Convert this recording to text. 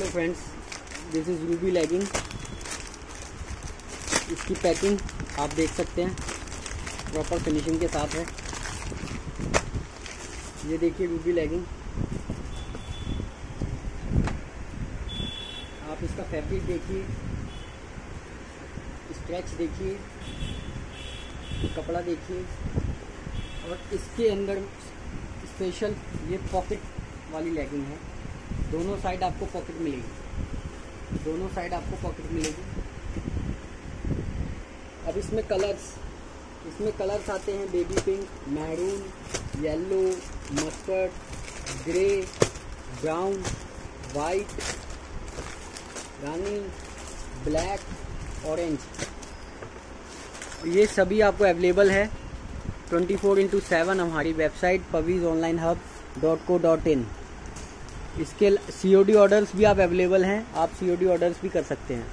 Hello friends this is Ruby legging इसकी packing आप देख सकते हैं। प्रॉपर फिनिशिंग के साथ है। ये देखिए रूबी लेगिंग आप इसका फैब्रिक देखिए। स्ट्रेच देखिए। कपड़ा देखिए। और इसके अंदर स्पेशल ये पॉकेट वाली लेगिंग है। दोनों साइड आपको पॉकेट मिलेगी। दोनों साइड आपको पॉकेट मिलेगी। अब इसमें कलर्स इसमें कलर्स आते हैं baby pink maroon yellow mustard grey brown white rani black orange ये सभी आपको अवेलेबल है। ट्वेंटी फोर इंटू सेवन हमारी website Paveez online hub dot co dot in इसके सी ओ डी ऑर्डर्स भी आप अवेलेबल हैं, आप सी ओ डी ऑर्डर्स भी कर सकते हैं।